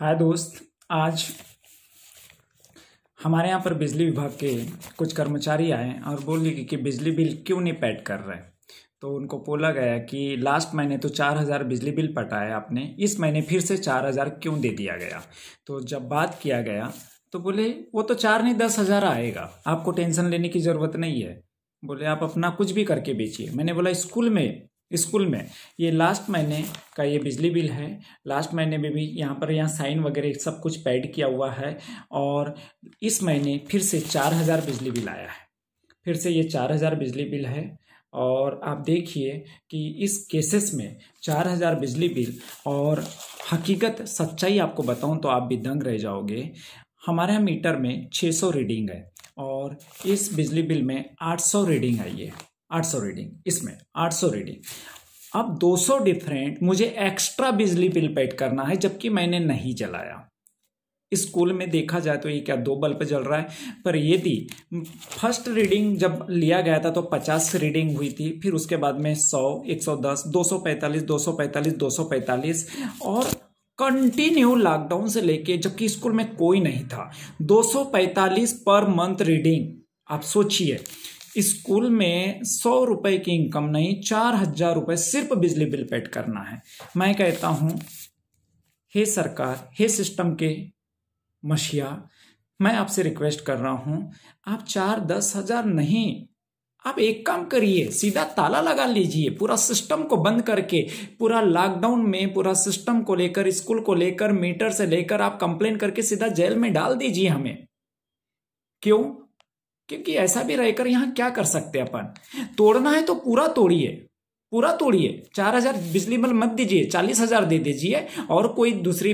हाय दोस्त आज हमारे यहाँ पर बिजली विभाग के कुछ कर्मचारी आए और बोले कि, कि बिजली बिल क्यों नहीं पैड कर रहे तो उनको बोला गया कि लास्ट महीने तो चार हज़ार बिजली बिल पटाया आपने इस महीने फिर से चार हज़ार क्यों दे दिया गया? तो जब बात किया गया तो बोले वो तो चार नहीं दस हज़ार आएगा आपको टेंशन लेने की ज़रूरत नहीं है। बोले आप अपना कुछ भी करके बेचिए। मैंने बोला स्कूल में स्कूल में। ये लास्ट महीने का ये बिजली बिल है। लास्ट महीने में भी यहाँ पर यहाँ साइन वगैरह सब कुछ पैड किया हुआ है और इस महीने फिर से चार हज़ार बिजली बिल आया है। फिर से ये चार हज़ार बिजली बिल है और आप देखिए कि इस केसेस में चार हज़ार बिजली बिल और हकीकत सच्चाई आपको बताऊँ तो आप भी दंग रह जाओगे। हमारे यहाँ मीटर में 600 रीडिंग है और इस बिजली बिल में 800 रीडिंग आई है। 800 रीडिंग इसमें 800 रीडिंग। अब 200 डिफरेंट मुझे एक्स्ट्रा बिजली बिल पेड करना है जबकि मैंने नहीं जलाया। स्कूल में देखा जाए तो ये क्या दो बल्ब जल रहा है? पर यदि फ़र्स्ट रीडिंग जब लिया गया था तो 50 रीडिंग हुई थी फिर उसके बाद में 100, 110, 245, 245, 245 और कंटिन्यू लॉकडाउन से लेके जबकि स्कूल में कोई नहीं था। 245 पर मंथ रीडिंग आप सोचिए। स्कूल में सौ रुपए की इनकम नहीं, चार हज़ार रुपए सिर्फ़ बिजली बिल पेड करना है। मैं कहता हूँ, हे सरकार, हे सिस्टम के मशिया, मैं आपसे रिक्वेस्ट कर रहा हूँ, आप चार दस हज़ार नहीं, आप एक काम करिए, सीधा ताला लगा लीजिए, पूरा सिस्टम को बंद करके, पूरा लॉकडाउन में, पूरा सिस्टम को लेकर, स्कूल को लेकर, मीटर से लेकर आप कंप्लेन करके सीधा जेल में डाल दीजिए हमें। क्यों? क्योंकि ऐसा भी रहकर यहाँ क्या कर सकते हैं अपन? तोड़ना है तो पूरा तोड़िए पूरा तोड़िए। चार हज़ार बिजली बिल मत दीजिए, चालीस हज़ार दे दीजिए और कोई दूसरी,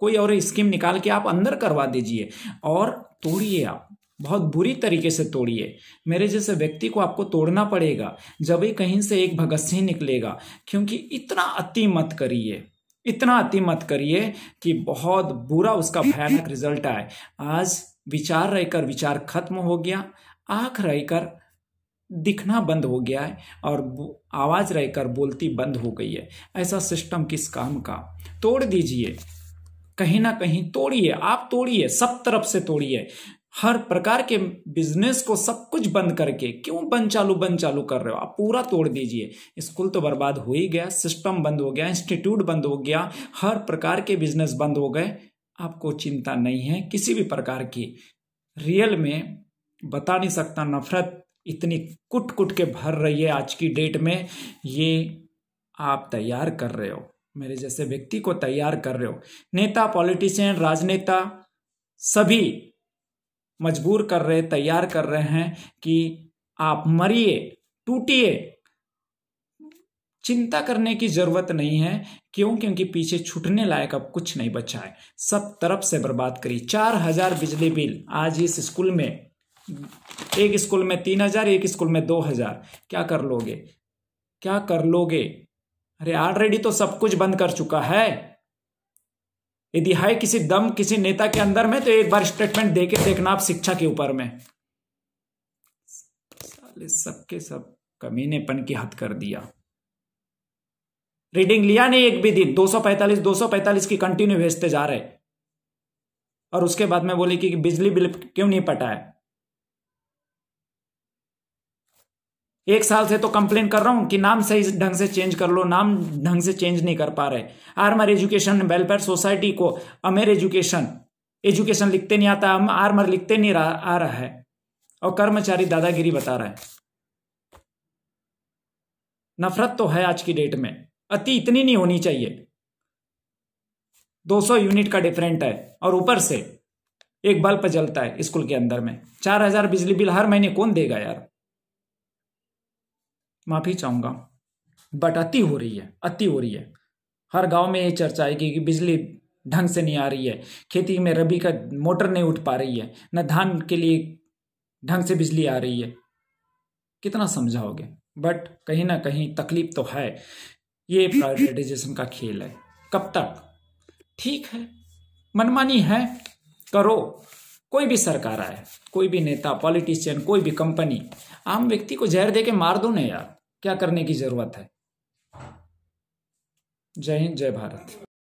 कोई और स्कीम निकाल के आप अंदर करवा दीजिए और तोड़िए आप। बहुत बुरी तरीके से तोड़िए। मेरे जैसे व्यक्ति को आपको तोड़ना पड़ेगा, जब ही कहीं से एक भगत सिंह निकलेगा, क्योंकि इतना अति मत करिए, इतना अति मत करिए कि बहुत बुरा उसका भयानक रिज़ल्ट आए। आज विचार रहकर विचार खत्म हो गया, आँख रहकर दिखना बंद हो गया है और आवाज़ रहकर बोलती बंद हो गई है। ऐसा सिस्टम किस काम का? तोड़ दीजिए। कहीं ना कहीं तोड़िए। आप तोड़िए, सब तरफ़ से तोड़िए। हर प्रकार के बिज़नेस को सब कुछ बंद करके क्यों बंद चालू बंद चालू कर रहे हो? आप पूरा तोड़ दीजिए। स्कूल तो बर्बाद हो ही गया सिस्टम बंद हो गया इंस्टीट्यूट बंद हो गया, हर प्रकार के बिज़नेस बंद हो गए। आपको चिंता नहीं है किसी भी प्रकार की। रियल में बता नहीं सकता, नफरत इतनी कुट कुट के भर रही है आज की डेट में। ये आप तैयार कर रहे हो, मेरे जैसे व्यक्ति को तैयार कर रहे हो। नेता, पॉलिटिशियन, राजनेता सभी मजबूर कर रहे, तैयार कर रहे हैं कि आप मरिए, टूटिए चिंता करने की ज़रूरत नहीं है, क्यों? क्योंकि पीछे छूटने लायक अब कुछ नहीं बचा है। सब तरफ़ से बर्बाद करी। चार हज़ार बिजली बिल। आज इस स्कूल में, एक स्कूल में तीन हज़ार, एक स्कूल में दो हज़ार। क्या कर लोगे? क्या कर लोगे? अरे ऑलरेडी तो सब कुछ बंद कर चुका है। यदि है किसी दम, किसी नेता के अंदर में तो एक बार स्टेटमेंट देके देखना आप शिक्षा के ऊपर में। सबके सब कमीनेपन की हद कर दिया। रीडिंग लिया नहीं एक भी दिन। 245 245 की कंटिन्यू भेजते जा रहे। और उसके बाद में बोले कि बिजली बिल क्यों नहीं पटा है? एक साल से तो कंप्लेन कर रहा हूँ कि नाम सही ढंग से चेंज कर लो, नाम ढंग से चेंज नहीं कर पा रहे। आर्मर एजुकेशन वेलफेयर सोसाइटी को अमेर एजुकेशन एजुकेशन लिखते नहीं आता, हम आर्मर लिखते नहीं रहा, आ रहा है। और कर्मचारी दादागिरी बता रहा है। नफरत तो है आज की डेट में। अति इतनी नहीं होनी चाहिए। 200 यूनिट का डिफरेंट है और ऊपर से एक बल्ब जलता है स्कूल के अंदर में। चार हज़ार बिजली बिल हर महीने कौन देगा यार? माफ़ी चाहूँगा। बट अति हो रही है, अति हो रही है। हर गाँव में ये चर्चा है कि बिजली ढंग से नहीं आ रही है। खेती में रबी का मोटर नहीं उठ पा रही है, न धान के लिए ढंग से बिजली आ रही है। कितना समझाओगे? बट कहीं ना कहीं तकलीफ़ तो है। ये प्रायोरिटाइजेशन का खेल है। कब तक? ठीक है। मनमानी है। करो। कोई भी सरकार आए कोई भी नेता पॉलिटिशियन कोई भी कंपनी आम व्यक्ति को जहर दे के मार दो ना यार। क्या करने की ज़रूरत है? जय हिंद जय भारत।